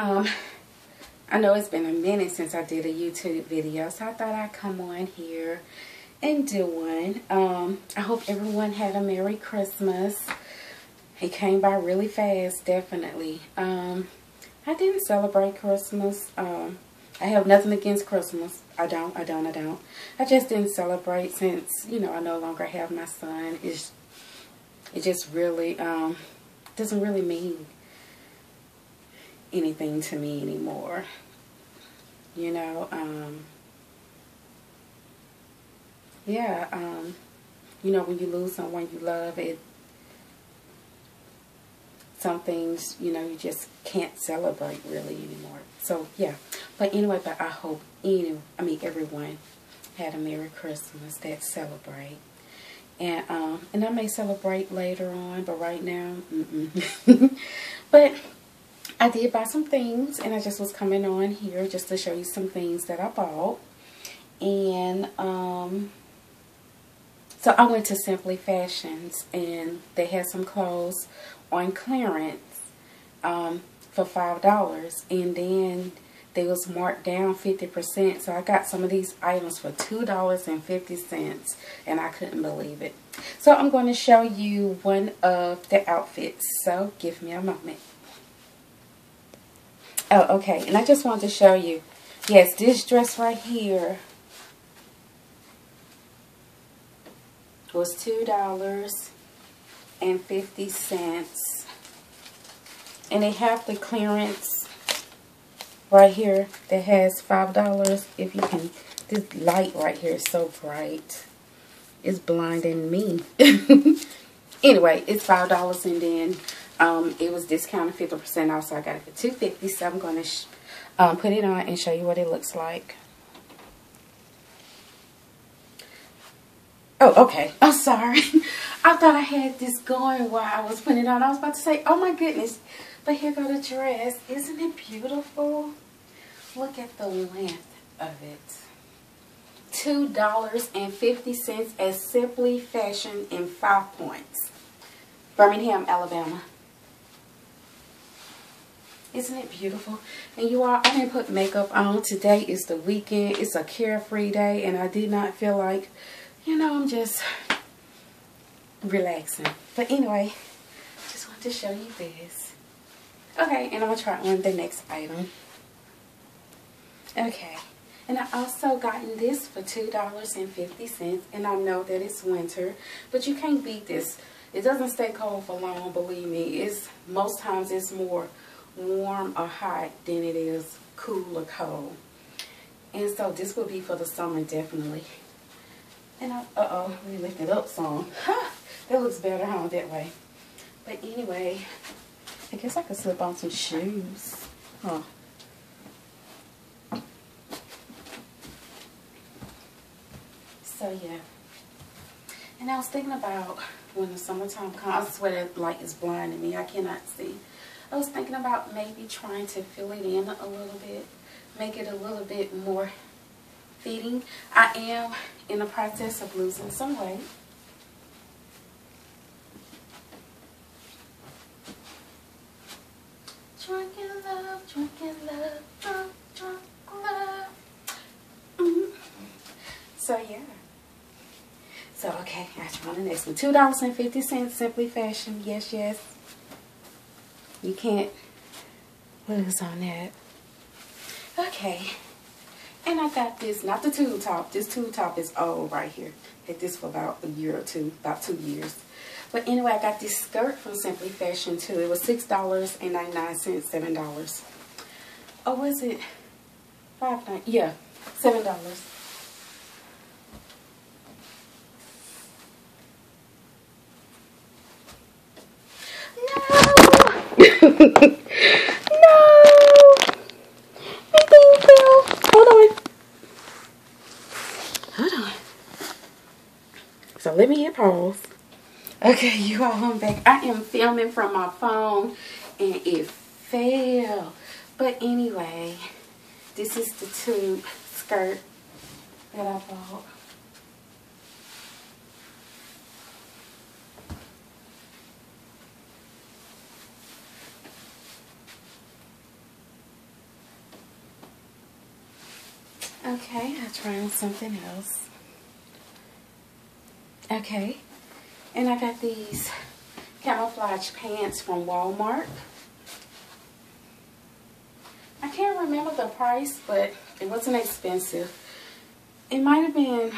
Um, I know it's been a minute since I did a YouTube video, so I thought I'd come on here and do one. Um, I hope everyone had a Merry Christmas. It came by really fast, definitely. Um, I didn't celebrate Christmas. Um, I have nothing against Christmas. I don't, I don't, I don't. I just didn't celebrate since, you know, I no longer have my son. It's, it just really, um, doesn't really mean anything to me anymore. You know, um, yeah, um, you know, when you lose someone you love, it, some things, you know, you just can't celebrate really anymore. So, yeah. But anyway, but I hope any, I mean, everyone had a Merry Christmas that celebrate. And, um, and I may celebrate later on, but right now, mm -mm. but I did buy some things, and I just was coming on here just to show you some things that I bought. And, um, so I went to Simply Fashions, and they had some clothes on clearance um, for $5. And then they was marked down 50%. So I got some of these items for $2.50 and I couldn't believe it. So I'm going to show you one of the outfits. So give me a moment. Oh, okay. And I just wanted to show you. Yes, this dress right here was $2.50. And they have the clearance right here that has $5. If you can, this light right here is so bright. It's blinding me. anyway, it's $5 and then um, it was discounted 50% off, so I got it for $2.50. So I'm going to um, put it on and show you what it looks like. Oh, okay. I'm sorry. I thought I had this going while I was putting it on. I was about to say, oh my goodness. But here go the dress. Isn't it beautiful? Look at the length of it. $2.50 at Simply Fashion in Five Points. Birmingham, Alabama. Isn't it beautiful? And you all, I didn't put makeup on. Today is the weekend. It's a carefree day. And I did not feel like you know, I'm just relaxing. But anyway, just want to show you this. Okay, and I'm going to try on the next item. Okay, and I also gotten this for $2.50. And I know that it's winter, but you can't beat this. It doesn't stay cold for long, believe me. It's Most times it's more warm or hot than it is cool or cold. And so this will be for the summer, definitely. And uh-oh, me lift it up some. Huh, that looks better, huh, that way. But anyway, I guess I could slip on some shoes. Huh. So, yeah. And I was thinking about when the summertime comes, I swear that light is blinding me. I cannot see. I was thinking about maybe trying to fill it in a little bit. Make it a little bit more fitting. I am in the process of losing some weight. Drunk in love, drunk in love, drunk, drunk love. Mm -hmm. So yeah. So okay, I try the next one. Two dollars and fifty cents, Simply Fashion. Yes, yes. You can't lose on that. Okay. And I got this, not the tube top. This tube top is old right here. Had this for about a year or two, about two years. But anyway, I got this skirt from Simply Fashion too. It was $6.99, $7. Oh, was it? Five nine? Yeah, $7. No! It fell. Hold on. Hold on. So let me hit pause. Okay, you all, I'm back. I am filming from my phone and it fell. But anyway, this is the tube skirt that I bought. Okay, I'll try on something else. Okay, and I got these camouflage pants from Walmart. I can't remember the price, but it wasn't expensive. It might have been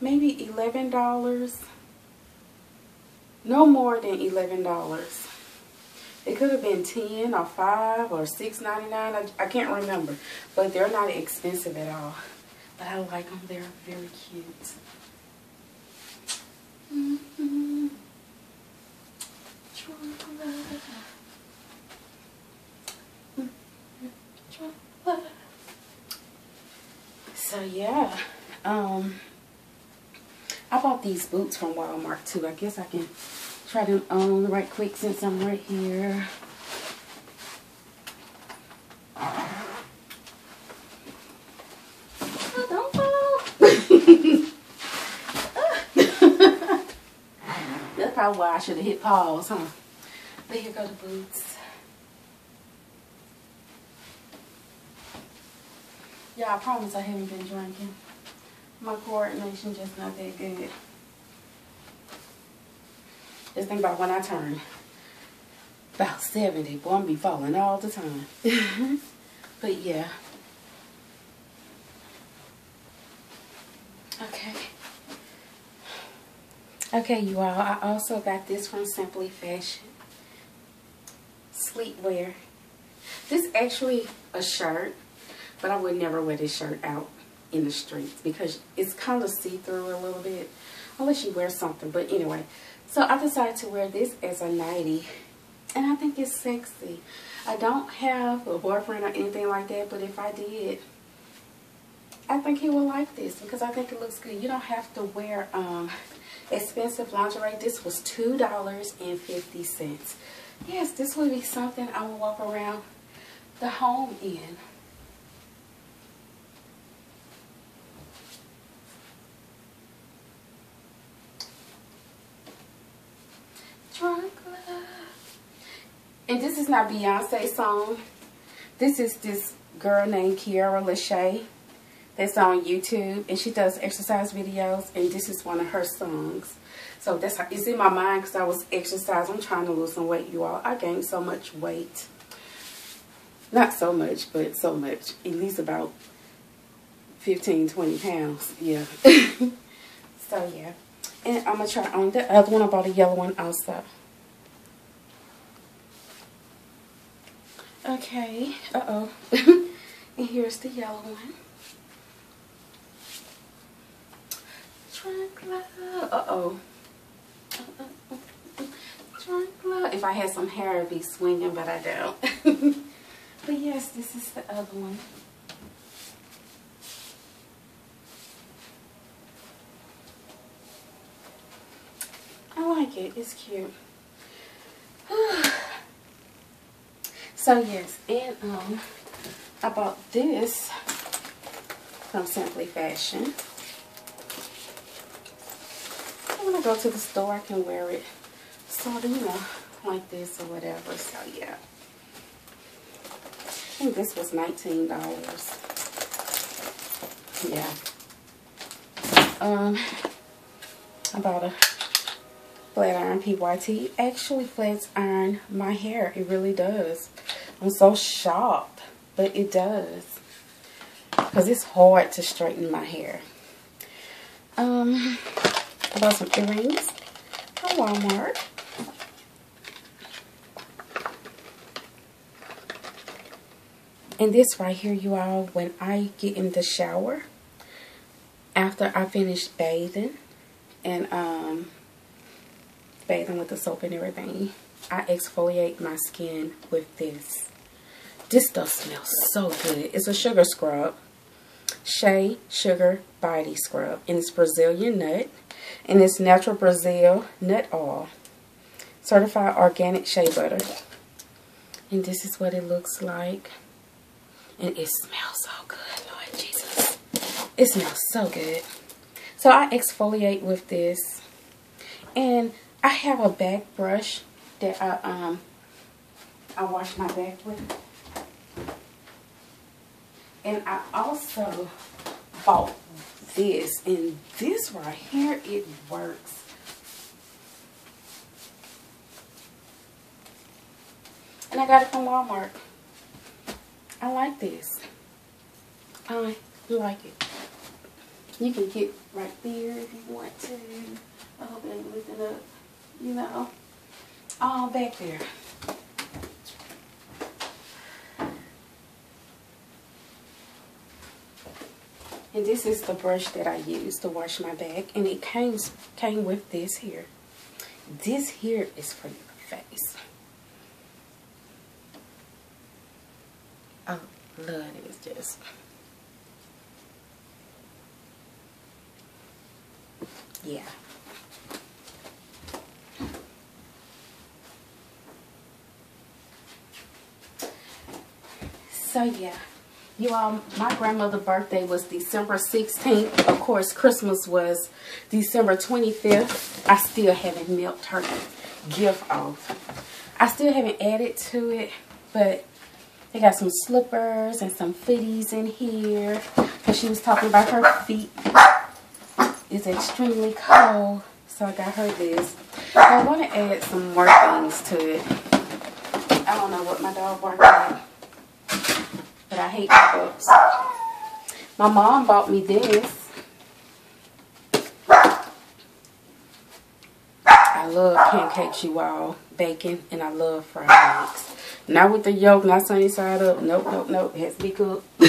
maybe $11. No more than $11. It could have been 10 or 5 or $6.99. I, I can't remember. But they're not expensive at all. But I like them. They're very cute. Mm -hmm. So yeah, um, I bought these boots from Walmart too. I guess I can try them on right quick since I'm right here. Oh, don't fall. That's probably why I should have hit pause, huh? But here go the boots. Yeah, I promise I haven't been drinking. My coordination just not that good. Just think about when I turn about 70. Boy, I'm be falling all the time. but yeah. Okay. Okay, you all. I also got this from Simply Fashion. Sleepwear. This actually a shirt, but I would never wear this shirt out in the streets because it's kind of see-through a little bit unless you wear something. But anyway, so I decided to wear this as a nightie. And I think it's sexy. I don't have a boyfriend or anything like that, but if I did, I think he will like this because I think it looks good. You don't have to wear um, expensive lingerie. This was $2.50. Yes, this would be something I would walk around the home in. Drunk love. And this is not Beyonce song. This is this girl named Kiara Lachey that's on YouTube. And she does exercise videos. And this is one of her songs. So that's how, it's in my mind because I was exercising. I'm trying to lose some weight, you all. I gained so much weight. Not so much, but so much. At least about 15, 20 pounds. Yeah. so, yeah. And I'm going to try on the other one. I bought a yellow one also. Okay. Uh-oh. and here's the yellow one. Trunk Uh-oh. Trunk If I had some hair, it'd be swinging, but I don't. but yes, this is the other one. I like it. It's cute. So yes, and um, I bought this from Simply Fashion. when I go to the store, I can wear it of, you know, like this or whatever. So yeah. I think this was $19. Yeah. Um, I bought a flat iron PYT actually flats iron my hair. It really does. I'm so shocked, but it does. Because it's hard to straighten my hair. Um, I bought some earrings from Walmart. And this right here, you all, when I get in the shower, after I finish bathing, and um, bathing with the soap and everything, I exfoliate my skin with this. This stuff smells so good. It's a sugar scrub. Shea Sugar Body Scrub. And it's Brazilian nut. And it's natural Brazil nut oil. Certified organic shea butter. And this is what it looks like. And it smells so good, Lord Jesus. It smells so good. So I exfoliate with this. And I have a back brush that I um I wash my back with. And I also bought this. And this right here, it works. And I got it from Walmart. I like this. I like it. You can get right there if you want to. I hope I lift it up. You know, all back there. And this is the brush that I use to wash my back. And it came, came with this here. This here is for your face. Oh, love. It's just... Yeah. So yeah. You all, my grandmother's birthday was December 16th. Of course, Christmas was December 25th. I still haven't mailed her gift off. I still haven't added to it, but they got some slippers and some footies in here. Because she was talking about her feet. It's extremely cold, so I got her this. I want to add some more things to it. I don't know what my dog barking at but I hate my. My mom bought me this. I love pancakes, you all, bacon, and I love fried eggs. Not with the yolk, not sunny side up. Nope, nope, nope. It has to be cooked.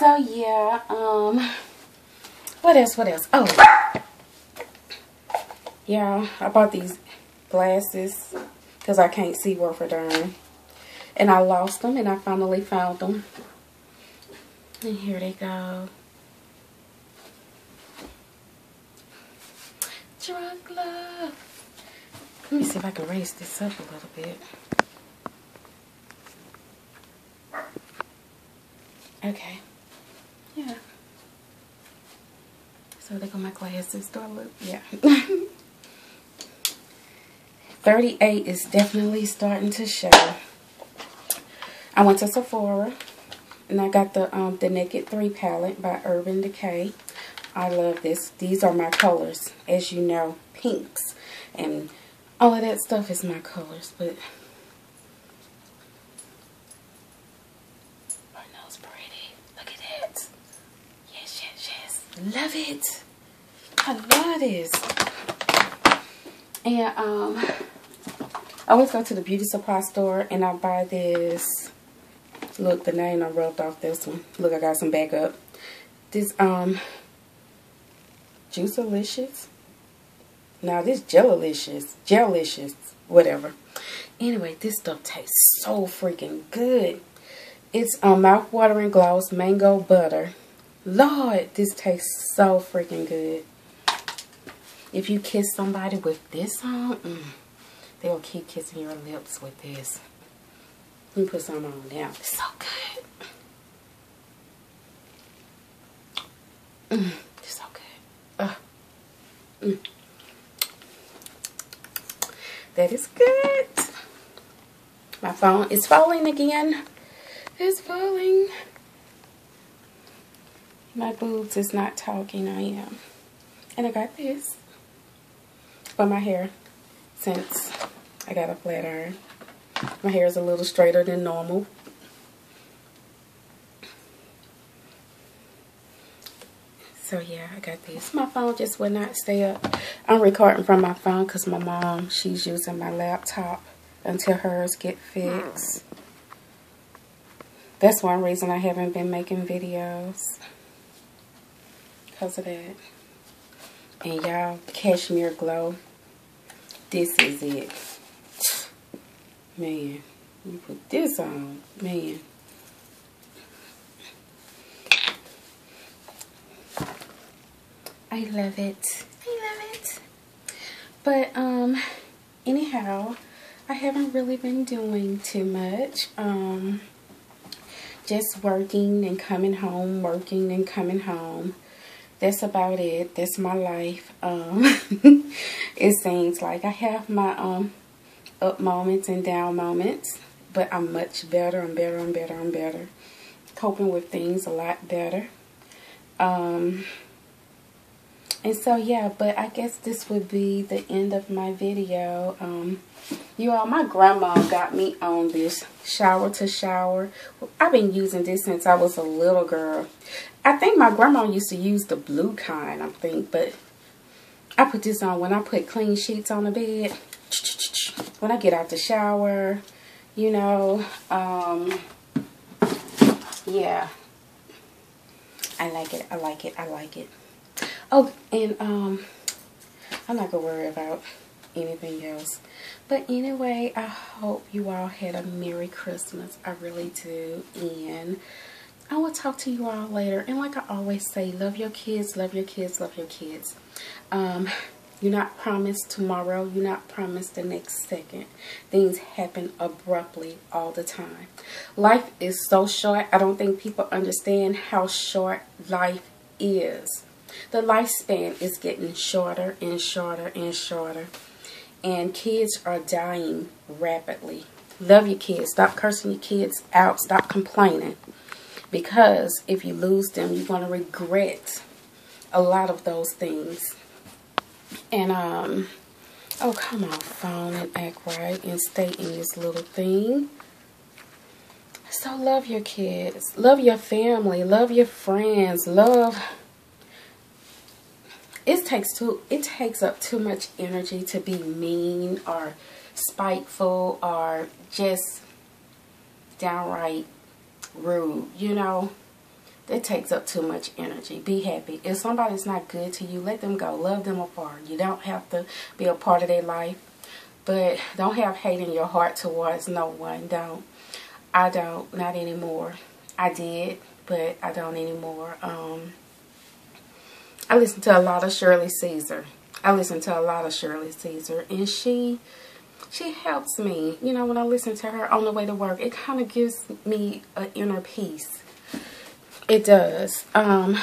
so, yeah. Um, what else, what else? Oh. Yeah, I bought these glasses because I can't see worth a darn. And I lost them and I finally found them. And here they go. Drunk love. Let me see if I can raise this up a little bit. Okay. Yeah. So they got my glasses. Do I look? Yeah. 38 is definitely starting to show. I went to Sephora and I got the um, the Naked 3 palette by Urban Decay. I love this. These are my colors. As you know, pinks and all of that stuff is my colors. But my nose pretty. Look at that. Yes, yes, yes. Love it. I love this. And um, I always go to the beauty supply store and I buy this Look, the name I rubbed off this one. Look, I got some backup. This, um, Juicelicious. Now, this Gelilicious. Gelilicious. Whatever. Anyway, this stuff tastes so freaking good. It's a um, mouth-watering gloss mango butter. Lord, this tastes so freaking good. If you kiss somebody with this on, mm, they'll keep kissing your lips with this. Let me put some on now. It's so good. Mm, it's so good. Uh, mm. That is good. My phone is falling again. It's falling. My boobs is not talking. I am. And I got this for my hair since I got a flat iron. My hair is a little straighter than normal. So yeah, I got this. My phone just would not stay up. I'm recording from my phone because my mom, she's using my laptop until hers get fixed. That's one reason I haven't been making videos. Because of that. And y'all, Cashmere Glow. This is it. Man, you put this on, man. I love it. I love it. But, um, anyhow, I haven't really been doing too much. Um, just working and coming home, working and coming home. That's about it. That's my life. Um, it seems like I have my, um, up moments and down moments. but I'm much better. I'm better. I'm better. I'm better. Coping with things a lot better. Um, and so, yeah, but I guess this would be the end of my video. Um, you all, my grandma got me on this shower to shower. I've been using this since I was a little girl. I think my grandma used to use the blue kind, I think, but I put this on when I put clean sheets on the bed. When I get out the shower, you know, um, yeah. I like it, I like it, I like it. Oh, and um, I'm not to worry about anything else. But anyway, I hope you all had a Merry Christmas. I really do. And I will talk to you all later. And like I always say, love your kids, love your kids, love your kids. Um, you're not promised tomorrow. You're not promised the next second. Things happen abruptly all the time. Life is so short. I don't think people understand how short life is. The lifespan is getting shorter and shorter and shorter. And kids are dying rapidly. Love your kids. Stop cursing your kids out. Stop complaining. Because if you lose them, you're going to regret a lot of those things. And, um, oh, come on, phone and act right and stay in this little thing. So love your kids. Love your family. Love your friends. Love... It takes too, it takes up too much energy to be mean or spiteful or just downright rude, you know. That takes up too much energy. Be happy. If somebody's not good to you, let them go. Love them apart. You don't have to be a part of their life. But don't have hate in your heart towards no one. Don't. I don't. Not anymore. I did, but I don't anymore. Um, I listen to a lot of Shirley Caesar. I listen to a lot of Shirley Caesar. And she she helps me. You know, when I listen to her on the way to work, it kind of gives me an inner peace. It does. Um,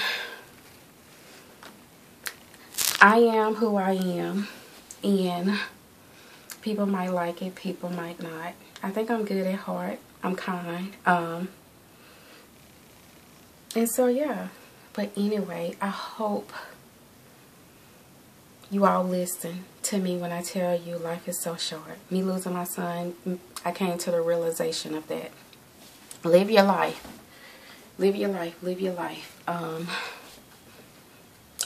I am who I am. And people might like it, people might not. I think I'm good at heart. I'm kind. Um, and so, yeah. But anyway, I hope you all listen to me when I tell you life is so short. Me losing my son, I came to the realization of that. Live your life live your life, live your life. Um,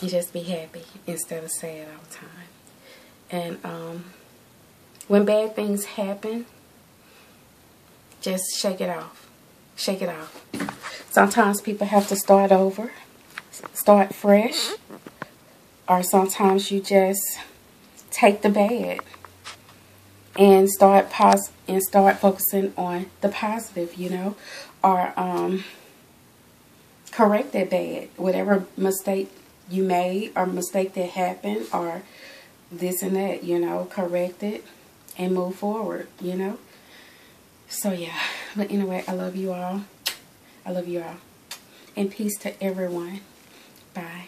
just be happy instead of sad all the time. And um, when bad things happen, just shake it off. Shake it off. Sometimes people have to start over, start fresh, or sometimes you just take the bad and start pos and start focusing on the positive, you know, or um, correct that bad. Whatever mistake you made or mistake that happened or this and that, you know, correct it and move forward, you know. So, yeah. But anyway, I love you all. I love you all. And peace to everyone. Bye.